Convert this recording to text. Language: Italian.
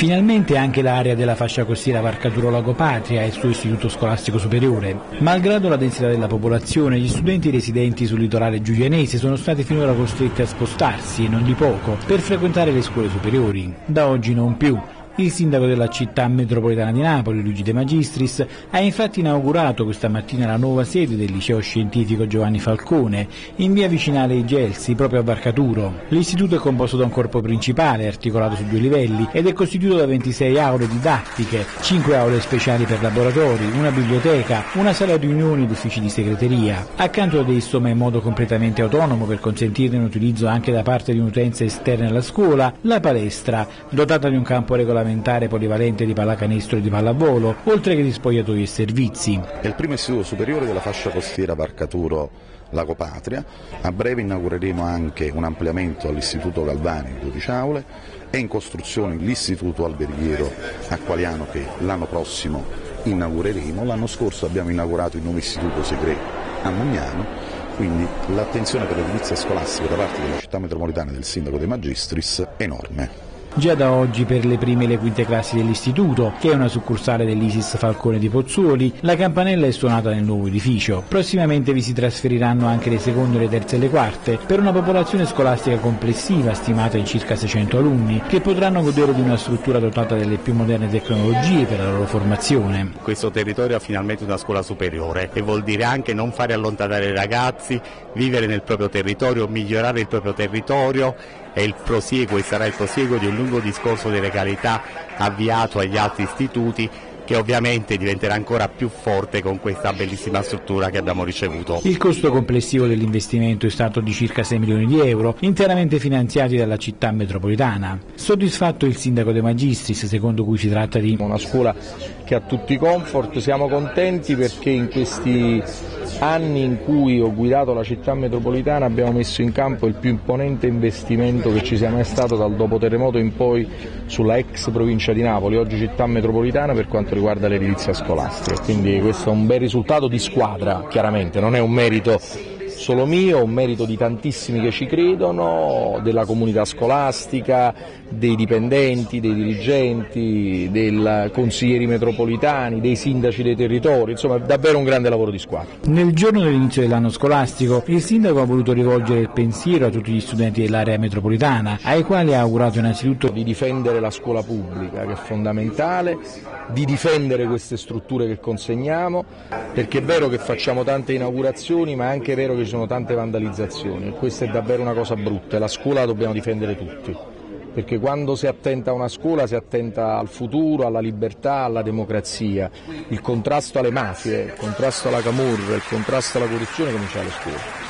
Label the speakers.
Speaker 1: Finalmente anche l'area della fascia costiera Varcaturo Lago Patria e il suo istituto scolastico superiore. Malgrado la densità della popolazione, gli studenti residenti sul litorale giulianese sono stati finora costretti a spostarsi, e non di poco, per frequentare le scuole superiori. Da oggi non più. Il sindaco della città metropolitana di Napoli, Luigi De Magistris, ha infatti inaugurato questa mattina la nuova sede del liceo scientifico Giovanni Falcone, in via vicinale ai Gelsi, proprio a Barcaturo. L'istituto è composto da un corpo principale, articolato su due livelli, ed è costituito da 26 aule didattiche, 5 aule speciali per laboratori, una biblioteca, una sala riunioni ed uffici di segreteria. Accanto ad esso, ma in modo completamente autonomo per consentirne un utilizzo anche da parte di un'utenza esterna alla scuola, la palestra, dotata di un campo regolamentare regolamentare polivalente di pallacanestro e di pallavolo, oltre che di spogliatoi e servizi.
Speaker 2: È il primo istituto superiore della fascia costiera Barcaturo Lago Patria, a breve inaugureremo anche un ampliamento all'Istituto Galvani di 12 aule, è in costruzione l'istituto alberghiero Acqualiano che l'anno prossimo inaugureremo, l'anno scorso abbiamo inaugurato il nuovo istituto segreto a Mugnano, quindi l'attenzione per l'edilizia scolastica da parte della città metropolitana e del sindaco De Magistris è enorme.
Speaker 1: Già da oggi per le prime e le quinte classi dell'istituto, che è una succursale dell'Isis Falcone di Pozzuoli, la campanella è suonata nel nuovo edificio. Prossimamente vi si trasferiranno anche le seconde, le terze e le quarte, per una popolazione scolastica complessiva stimata in circa 600 alunni, che potranno godere di una struttura dotata delle più moderne tecnologie per la loro formazione.
Speaker 3: Questo territorio ha finalmente una scuola superiore e vuol dire anche non fare allontanare i ragazzi, vivere nel proprio territorio, migliorare il proprio territorio è il prosieguo e sarà il prosieguo di un lungo discorso di legalità avviato agli altri istituti che ovviamente diventerà ancora più forte con questa bellissima struttura che abbiamo ricevuto.
Speaker 1: Il costo complessivo dell'investimento è stato di circa 6 milioni di euro, interamente finanziati dalla città metropolitana. Soddisfatto il sindaco De Magistris, secondo cui si tratta di
Speaker 4: una scuola che ha tutti i comfort, siamo contenti perché in questi anni in cui ho guidato la città metropolitana abbiamo messo in campo il più imponente investimento che ci sia mai stato dal dopo terremoto in poi sulla ex provincia di Napoli, oggi città metropolitana per quanto riguarda l'edilizia scolastica. Quindi questo è un bel risultato di squadra, chiaramente, non è un merito solo mio, un merito di tantissimi che ci credono, della comunità scolastica, dei dipendenti, dei dirigenti, dei consiglieri metropolitani, dei sindaci dei territori, insomma davvero un grande lavoro di squadra.
Speaker 1: Nel giorno dell'inizio dell'anno scolastico il sindaco ha voluto rivolgere il pensiero a tutti gli studenti dell'area metropolitana, ai quali ha augurato innanzitutto
Speaker 4: di difendere la scuola pubblica che è fondamentale, di difendere queste strutture che consegniamo, perché è vero che facciamo tante inaugurazioni ma è anche vero che sono tante vandalizzazioni e questa è davvero una cosa brutta la scuola la dobbiamo difendere tutti perché quando si attenta a una scuola si attenta al futuro, alla libertà, alla democrazia. Il contrasto alle mafie, il contrasto alla camorra, il contrasto alla corruzione comincia alle scuole.